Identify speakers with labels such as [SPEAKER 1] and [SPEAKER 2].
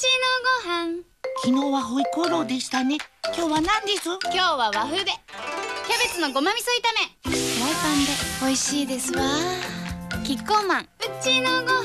[SPEAKER 1] ちのご飯。
[SPEAKER 2] 昨日はホイコーローでしたね。今日は何です？
[SPEAKER 1] 今日は和風で。キャベツのごま味噌炒め。フライパンで美味しいですわ。キッコーマン。うちのご飯